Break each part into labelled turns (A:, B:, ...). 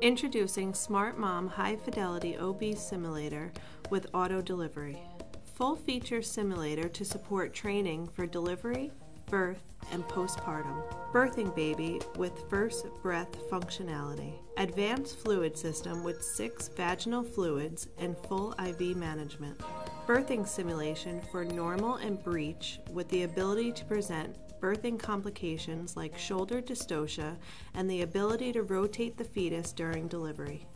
A: Introducing Smart Mom High Fidelity OB Simulator with Auto Delivery. Full feature simulator to support training for delivery, birth, and postpartum. Birthing baby with first breath functionality. Advanced fluid system with six vaginal fluids and full IV management. Birthing simulation for normal and breech with the ability to present birthing complications like shoulder dystocia and the ability to rotate the fetus during delivery.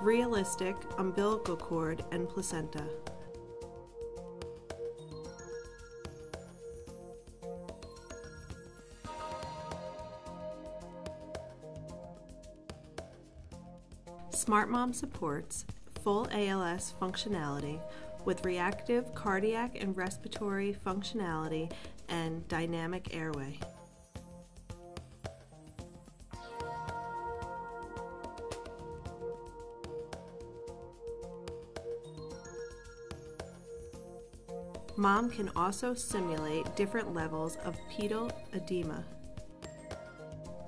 A: Realistic umbilical cord and placenta. Smart Mom supports full ALS functionality with reactive cardiac and respiratory functionality and dynamic airway. Mom can also simulate different levels of pedal edema.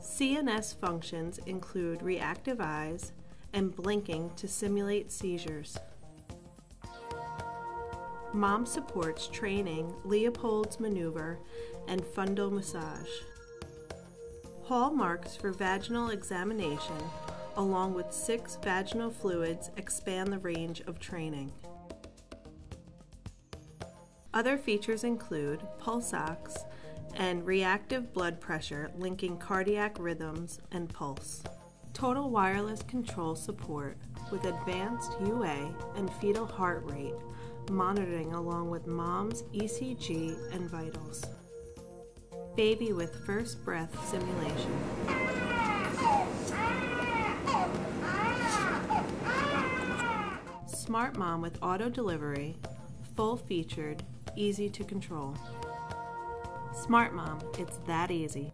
A: CNS functions include reactive eyes and blinking to simulate seizures. Mom supports training, Leopold's maneuver, and fundal massage. Hallmarks for vaginal examination, along with six vaginal fluids, expand the range of training. Other features include pulse ox and reactive blood pressure linking cardiac rhythms and pulse. Total wireless control support with advanced UA and fetal heart rate monitoring along with mom's ECG and vitals. Baby with first breath simulation. Smart Mom with auto delivery, full featured, easy to control. Smart Mom, it's that easy.